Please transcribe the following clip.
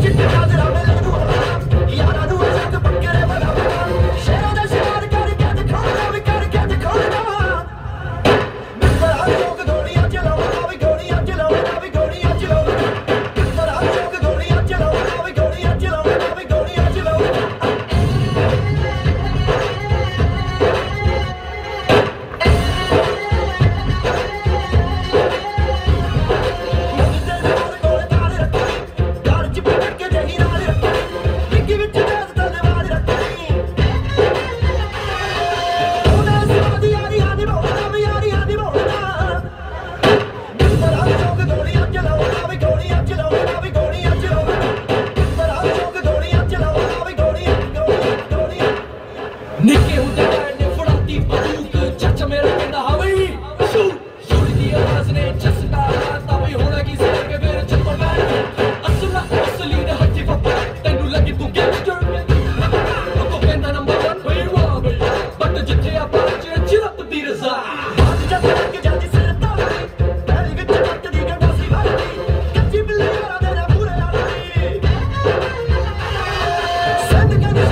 Rakip de hazır. ਨਿੱਕੇ ਹੁੰਦੇ ਡੈਣ ਨੇ ਫੜਾਤੀ ਬੰਦੂਕ ਚੱਚ ਮੇਰਾ ਕਹਿੰਦਾ ਹਾਂ ਬਈ। ਸ਼ੂ ਛੋੜੀ ਦੀ ਆਵਾਜ਼ ਨੇ ਚਸਕਾ ਤਾਂ ਬਈ, ਹੋਣਾ ਕੀ ਸੇ ਕੇ ਮੇਰੇ ਚ ਪੜਾ ਅਸਲਾ, ਅਸਲੀ ਦੇ ਹੱਥੀ ਪਪਾ ਤੈਨੂੰ ਲੱਗੀ ਤੂੰ ਗੈਂਗਸਟਰ ਉਹ ਕਹਿੰਦਾ ਨੰਬਰ 1 ਬਈ ਵਾ ਬਈ। ਬਟ ਜਿੱਥੇ ਆਪਾਂ ਚ ਚਿਰਪ ਦੀ ਰਜ਼ਾ। ਬਾਤ ਜਦ ਤੱਕ ਜਲਦੀ ਸਿਰ ਤਾਂ ਤੇਰੇ ਵਿੱਚ ਬੱਤ ਦੀ ਗੰਡਾ ਸੀ ਵਰਦੀ ਕੱਚੀ ਬਿੱਲੀ ਵਾਲਾ ਤੇਰਾ ਪੂਰਾ ਯਾਰ ਸੀ। ਸੰਦ ਕਹਿੰਦੇ